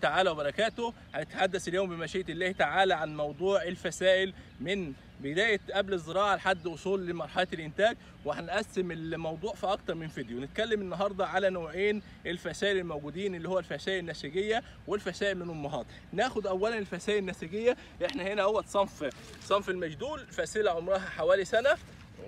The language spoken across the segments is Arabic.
تعالى وبركاته. هنتحدث اليوم بمشيئة الله تعالى عن موضوع الفسائل من بداية قبل الزراعة لحد وصول لمرحلة الإنتاج وهنقسم الموضوع في أكتر من فيديو. نتكلم النهاردة على نوعين الفسائل الموجودين اللي هو الفسائل النسيجية والفسائل من الأمهات. ناخد أولا الفسائل النسيجية إحنا هنا أهوت صنف صنف المجدول فسيلة عمرها حوالي سنة.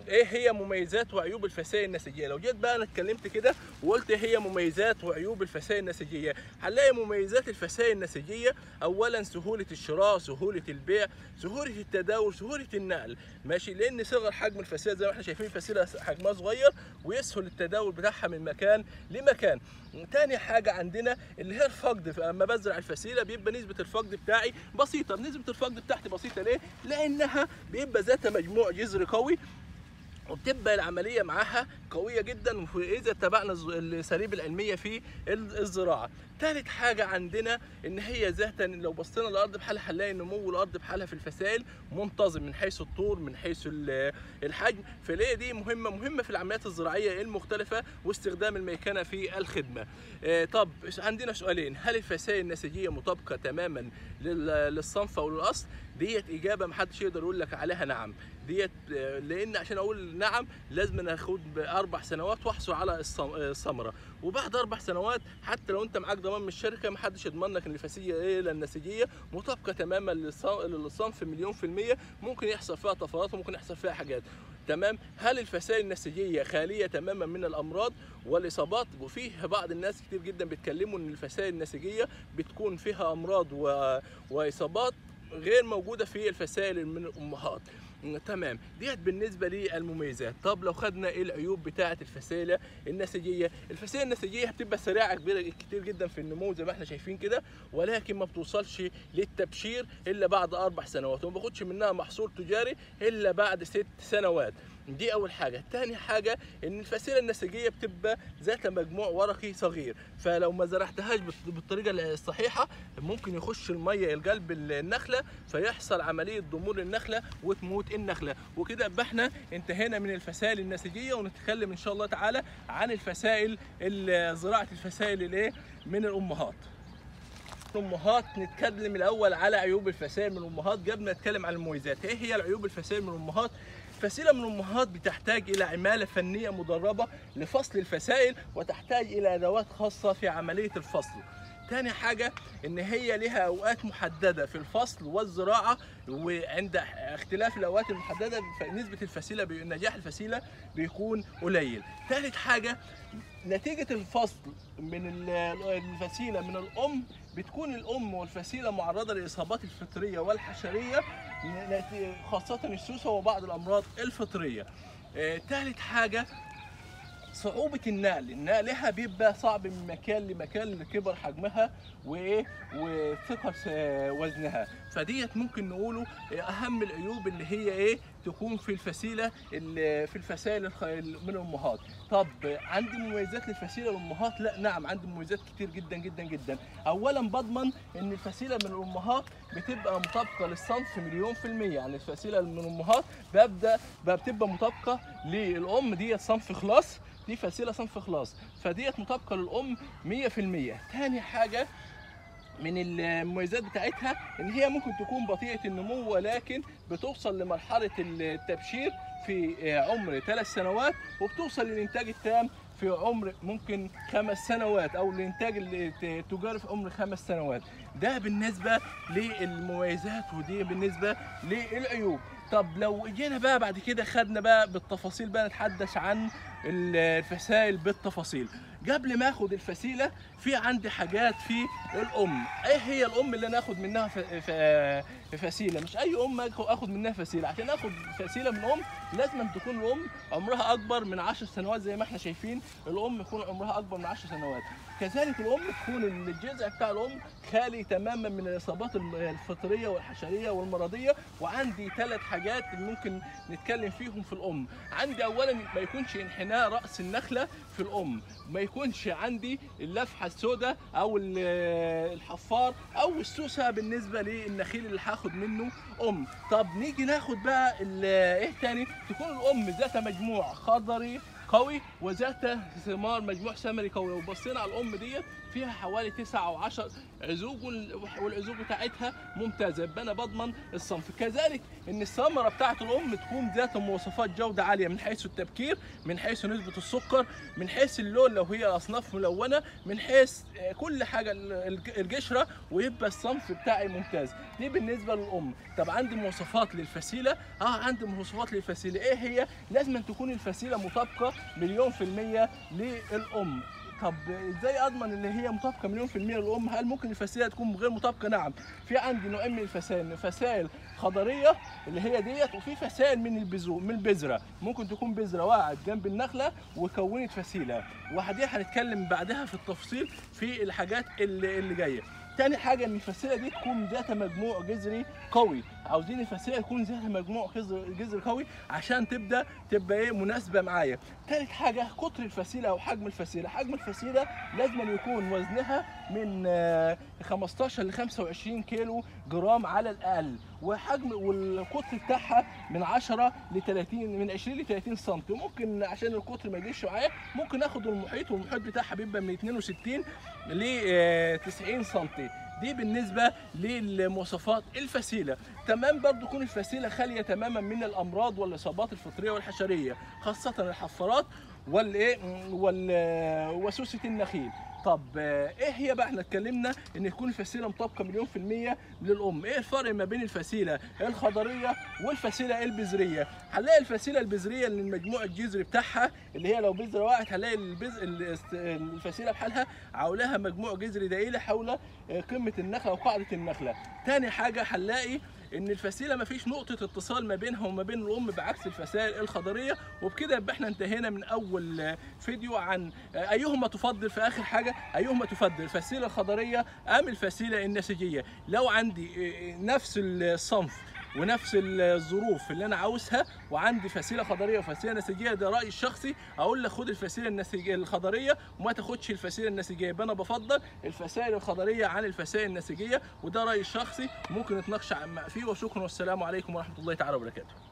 إيه هي مميزات وعيوب الفسائل النسيجيه لو جيت بقى أنا اتكلمت كده وقلت إيه هي مميزات وعيوب الفسائل النسيجيه هنلاقي مميزات الفسائل النسيجيه اولا سهولة الشراء سهولة البيع سهولة التداول سهولة النقل. ماشي؟ لأن صغر حجم الفسيله زي ما إحنا شايفين فسيله حجمها صغير ويسهل التداول بتاعها من مكان لمكان. تاني حاجة عندنا اللي هي الفقد. فأما بزرع الفسيلة بيبقى نسبة الفقد بتاعي بسيطة. نسبة الفقد بتاعتي بسيطة ليه؟ لأنها بيبقى ذات مجموع جذر قوي وبتبقى العملية معاها قوية جدا واذا اتبعنا الأساليب العلمية في الزراعة. ثالث حاجة عندنا إن هي ذاتا لو بصينا الأرض بحالها هنلاقي نمو الأرض بحالها في الفسائل منتظم من حيث الطول من حيث الحجم فليه دي مهمة مهمة في العمليات الزراعية المختلفة واستخدام الميكنة في الخدمة. طب عندنا سؤالين هل الفسائل النسيجيه مطابقة تماما للصنف أو للأصل؟ ديت إجابة محدش يقدر يقول لك عليها نعم ديت لأن عشان أقول نعم لازم آخد أربع سنوات وأحصل على الثمرة. وبعد أربع سنوات حتى لو أنت معاك ضمان من الشركة ما حدش يضمن لك إن الفسيله إيه النسيجيه مطابقة تماما للصنف مليون في المية. ممكن يحصل فيها طفرات وممكن يحصل فيها حاجات. تمام؟ هل الفسائل النسيجيه خالية تماما من الأمراض؟ والإصابات؟ وفيه بعض الناس كتير جدا بيتكلموا إن الفسائل النسيجيه بتكون فيها أمراض و... وإصابات. غير موجودة في الفسائل من الأمهات. تمام. ديت بالنسبة للمميزات طب لو خدنا إيه العيوب بتاعة الفسيله النسيجيه الفسيله النسيجيه بتبقى سريعة كبيرة كتير جدا في النمو زي ما إحنا شايفين كده ولكن ما بتوصلش للتبشير إلا بعد أربع سنوات وما باخدش منها محصول تجاري إلا بعد ست سنوات. دي أول حاجة. تاني حاجة إن الفسيلة النسيجيه بتبقى ذات مجموع ورقي صغير. فلو ما زرعتهاش بالطريقة الصحيحة ممكن يخش المية القلب النخلة فيحصل عملية ضمور النخلة وتموت النخلة. وكده يبقى إحنا انتهينا من الفسائل النسيجيه ونتكلم إن شاء الله تعالى عن الفسائل زراعة الفسائل الإيه؟ من الأمهات. الأمهات نتكلم الأول على عيوب الفسائل من الأمهات قبل ما نتكلم عن المميزات. إيه هي العيوب الفسائل من الأمهات؟ فسيلة من الأمهات بتحتاج إلى عمالة فنية مدربة لفصل الفسائل وتحتاج إلى أدوات خاصة في عملية الفصل تاني حاجة إن هي لها أوقات محددة في الفصل والزراعة وعند اختلاف الأوقات المحددة نسبة الفسيلة. نجاح الفسيلة بيكون قليل. تالت حاجة نتيجة الفصل من الفسيلة من الأم بتكون الأم والفسيلة معرضة للإصابات الفطرية والحشرية خاصة السوسة وبعض الأمراض الفطرية. ثالث حاجة صعوبة النقل، نقلها بيبقى صعب من مكان لمكان لكبر حجمها وايه وثقل وزنها، فديت ممكن نقوله أهم العيوب اللي هي إيه؟ تكون في الفسيلة في الفسائل من الأمهات. طب عندي مميزات للفسيلة الأمهات؟ لا نعم عندي مميزات كتير جدا جدا جدا. أولا بضمن إن الفسيلة من الأمهات بتبقى مطابقة للصنف مليون في المية، يعني الفسيلة من الأمهات ببدأ بتبقى مطابقة للأم دي صنف خلاص دي فسيلة صنف خلاص. فديت مطابقة للأم 100% تاني حاجة من المميزات بتاعتها إن هي ممكن تكون بطيئة النمو ولكن بتوصل لمرحلة التبشير في عمر ثلاث سنوات وبتوصل للإنتاج التام في عمر ممكن خمس سنوات أو الإنتاج التجاري في عمر خمس سنوات. ده بالنسبة للمميزات ودي بالنسبة للعيوب. طب لو جينا بقى بعد كده خدنا بقى بالتفاصيل بقى نتحدث عن الفسائل بالتفاصيل. قبل ما آخد الفسيلة في عندي حاجات في الأم. إيه هي الأم اللي أنا آخد منها فسيلة؟ مش أي أم آخد منها فسيلة. عشان آخد فسيلة من أم لازم تكون الأم عمرها أكبر من 10 سنوات زي ما إحنا شايفين. الأم يكون عمرها أكبر من 10 سنوات. كذلك الأم تكون الجذع بتاع الأم خالي تماما من الإصابات الفطرية والحشرية والمرضية. وعندي ثلاث حاجات ممكن نتكلم فيهم في الأم. عندي اولا ما يكونش انحناء رأس النخلة في الأم. ما يكونش عندي اللفحة السوداء أو الحفار أو السوسة بالنسبة للنخيل اللي هاخد منه أم. طب نيجي ناخد بقى إيه تاني؟ تكون الأم ذات مجموع خضري قوي وذات ثمار مجموع ثمري قوي. لو بصينا على الأم ديت فيها حوالي 9 أو 10 عزوج وال- والعزوج بتاعتها ممتازة. يبقى أنا بضمن الصنف. كذلك إن الثمرة بتاعت الأم تكون ذات مواصفات جودة عالية من حيث التبكير من حيث نسبة السكر من حيث اللون لو هي أصناف ملونة من حيث كل حاجة القشرة ويبقى الصنف بتاعي ممتاز. دي بالنسبة للأم. طب عندي مواصفات للفسيلة؟ آه عندي مواصفات للفسيلة. إيه هي؟ لازم تكون الفسيلة مطابقة مليون في المية للأم. طب إزاي اضمن ان هي مطابقة مليون في المية للأم؟ هل ممكن الفسيله تكون غير مطابقة؟ نعم. في عندي نوعين من الفسائل فسائل خضرية اللي هي ديت وفي فسائل من البذور من البذرة. ممكن تكون بذرة وقعت جنب النخلة وكونت فسيلة. ودي هنتكلم بعدها في التفصيل في الحاجات اللي, اللي جاية. تاني حاجة إن الفسيله دي تكون ذات مجموع جذري قوي. عاوزين الفسيله يكون ذات مجموع جذر جذري قوي عشان تبدأ تبقى إيه مناسبة معايا. تالت حاجة قطر الفسيلة أو حجم الفسيلة. حجم الفسيلة لازم يكون وزنها من آه، 15 ل 25 كيلو جرام على الأقل. وحجم والقطر بتاعها من 10 ل 30 من 20 ل 30 سم ممكن عشان القطر ما يجيش معايا ممكن آخد المحيط والمحيط بتاعها بيبقى من 62 ل آه، 90 سم دي بالنسبة للمواصفات الفسيلة. تمام برضو تكون الفسيلة خالية تماما من الأمراض والإصابات الفطرية والحشرية خاصة الحفارات والإيه؟ وال- وسوسة النخيل. طب إيه هي بقى؟ إحنا اتكلمنا إن تكون الفسيلة مطابقة مليون في المية للأم. إيه الفرق ما بين الفسيلة الخضرية والفسيلة البذرية؟ هنلاقي الفسيلة البذرية اللي المجموع الجذري بتاعها اللي هي لو بذرة وقعت هنلاقي البز... الفسيلة بحالها حولها مجموع جذري دائري حول آه، قمة النخلة وقاعدة النخلة. تاني حاجة هنلاقي إن الفسيلة مفيش نقطة اتصال ما بينها وما بين الأم بعكس الفسائل الخضرية. وبكده يبقى إحنا انتهينا من أول فيديو عن أيهما تفضل في آخر حاجة. أيهما تفضل الفسيله الخضرية أم الفسيلة النسيجيه لو عندي نفس الصنف ونفس الظروف اللي أنا عاوزها وعندي فسيلة خضرية وفسيلة نسيجيه ده رأيي الشخصي. أقول لك خد الفسيلة النسيجيه الخضرية وما تاخدش الفسيلة النسيجيه يبقى أنا بفضل الفسائل الخضرية عن الفسائل النسيجيه وده رأيي الشخصي. ممكن نتناقش فيه. وشكرا والسلام عليكم ورحمة الله تعالى وبركاته.